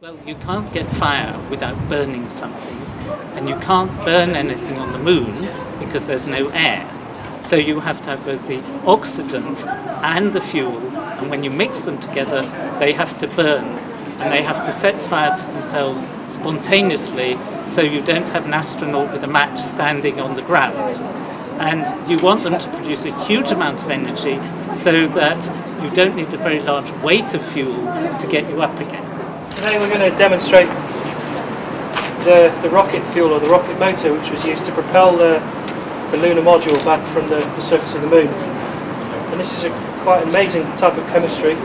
Well, you can't get fire without burning something, and you can't burn anything on the moon because there's no air. So you have to have both the oxidant and the fuel, and when you mix them together, they have to burn, and they have to set fire to themselves spontaneously so you don't have an astronaut with a match standing on the ground. And you want them to produce a huge amount of energy so that you don't need a very large weight of fuel to get you up again. Today we're going to demonstrate the, the rocket fuel or the rocket motor which was used to propel the, the lunar module back from the, the surface of the moon. And this is a quite amazing type of chemistry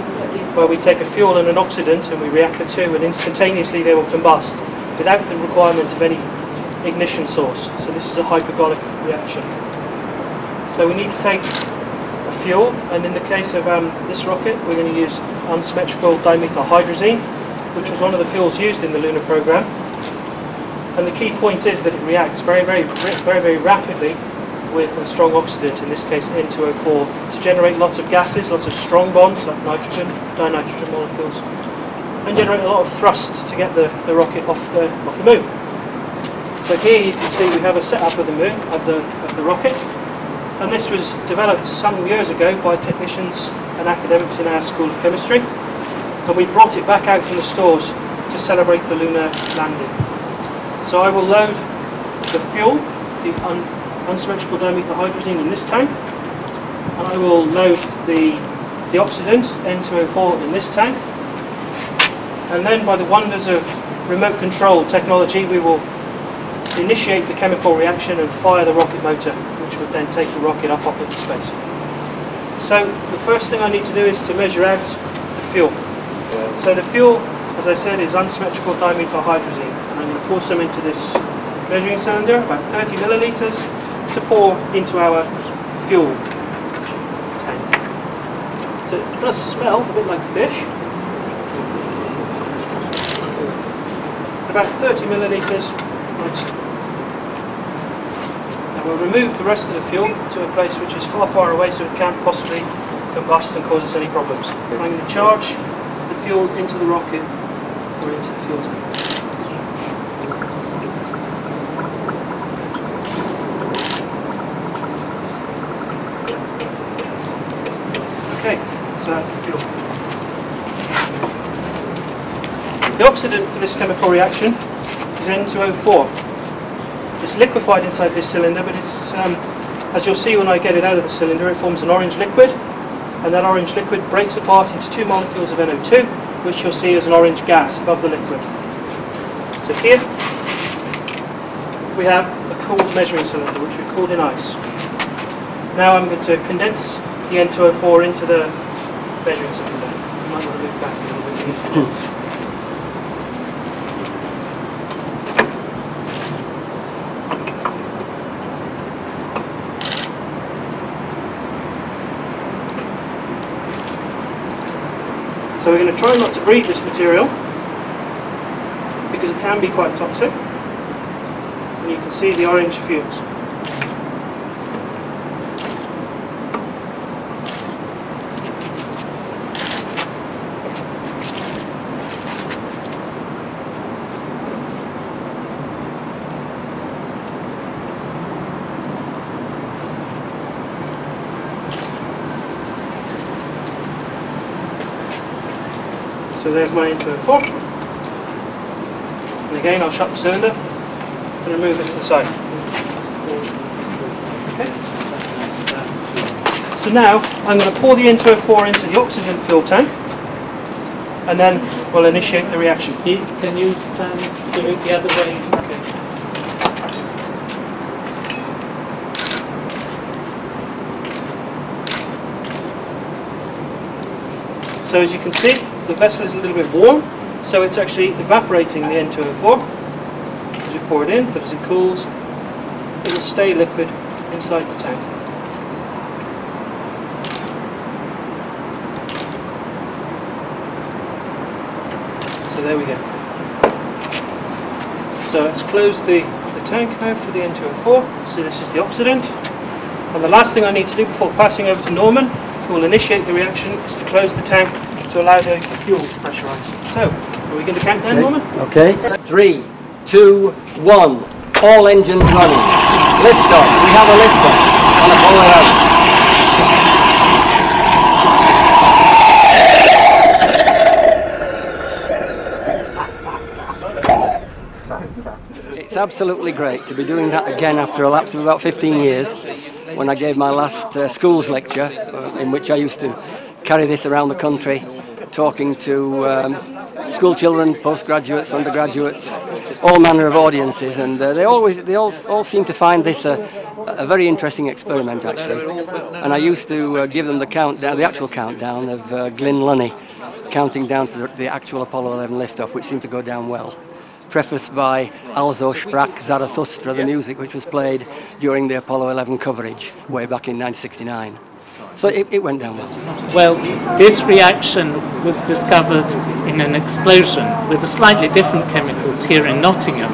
where we take a fuel and an oxidant and we react the two and instantaneously they will combust without the requirement of any ignition source. So this is a hypergolic reaction. So we need to take a fuel and in the case of um, this rocket we're going to use unsymmetrical dimethylhydrazine which was one of the fuels used in the lunar program. And the key point is that it reacts very, very, very, very rapidly with a strong oxidant, in this case N2O4, to generate lots of gases, lots of strong bonds like nitrogen, dinitrogen molecules, and generate a lot of thrust to get the, the rocket off the, off the moon. So here you can see we have a setup of the moon, of the, of the rocket, and this was developed some years ago by technicians and academics in our School of Chemistry and we brought it back out from the stores to celebrate the lunar landing. So I will load the fuel, the un unsymmetrical dimethylhydrazine in this tank, and I will load the, the oxidant, N2O4, in this tank, and then by the wonders of remote control technology we will initiate the chemical reaction and fire the rocket motor, which would then take the rocket up, up into space. So the first thing I need to do is to measure out the fuel. So the fuel, as I said, is unsymmetrical dimethylhydrazine. And I'm going to pour some into this measuring cylinder, about 30 millilitres, to pour into our fuel tank. So it does smell a bit like fish. About 30 millilitres. Now we'll remove the rest of the fuel to a place which is far, far away so it can't possibly combust and cause us any problems. I'm going to charge fuel into the rocket or into the fuel tank. Okay, so that's the fuel. The oxidant for this chemical reaction is N2O4. It's liquefied inside this cylinder, but it's, um, as you'll see when I get it out of the cylinder, it forms an orange liquid and that orange liquid breaks apart into two molecules of NO2, which you'll see as an orange gas above the liquid. So here we have a cooled measuring cylinder, which we cooled in ice. Now I'm going to condense the N2O4 into the measuring cylinder. You might want to move back a little bit. So we're going to try not to breathe this material because it can be quite toxic. And you can see the orange fumes. So there's my N2O4. And again, I'll shut the cylinder to remove it to the side. Okay. So now I'm going to pour the N2O4 into the oxygen fill tank and then we'll initiate the reaction. Can you stand do it the other way? Okay. So as you can see, the vessel is a little bit warm, so it's actually evaporating the N2O4 as we pour it in, but as it cools, it will stay liquid inside the tank. So there we go. So let's close the, the tank now for the N2O4. So this is the oxidant. And the last thing I need to do before passing over to Norman, who will initiate the reaction, is to close the tank to allow the fuel to pressurize. So, Are we going to count down, Norman? Okay. Three, two, one. All engines running. Lift off. We have a lift off on Apollo 11. It's absolutely great to be doing that again after a lapse of about 15 years when I gave my last uh, schools lecture uh, in which I used to carry this around the country talking to um, school children, postgraduates, undergraduates, all manner of audiences. And uh, they always they all, all seem to find this a, a very interesting experiment actually. And I used to uh, give them the countdown, the actual countdown of uh, Glynn Lunney counting down to the, the actual Apollo 11 liftoff which seemed to go down well. Prefaced by Also sprach Zarathustra, the music which was played during the Apollo 11 coverage way back in 1969. So it, it went down well. Well, this reaction was discovered in an explosion with slightly different chemicals here in Nottingham.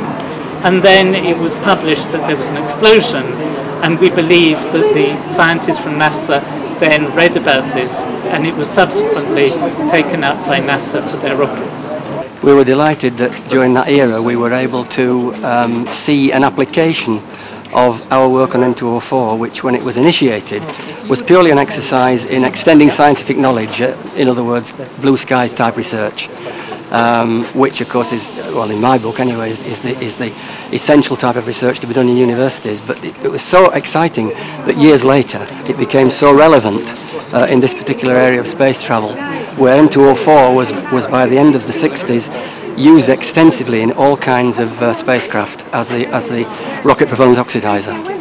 And then it was published that there was an explosion, and we believe that the scientists from NASA then read about this, and it was subsequently taken up by NASA for their rockets. We were delighted that during that era we were able to um, see an application of our work on N2O4, which when it was initiated was purely an exercise in extending scientific knowledge, uh, in other words, blue skies type research, um, which of course is, well in my book anyway, is, is, the, is the essential type of research to be done in universities. But it, it was so exciting that years later it became so relevant uh, in this particular area of space travel, where N2O4 was, was by the end of the 60s used extensively in all kinds of uh, spacecraft as the, as the rocket propellant oxidizer.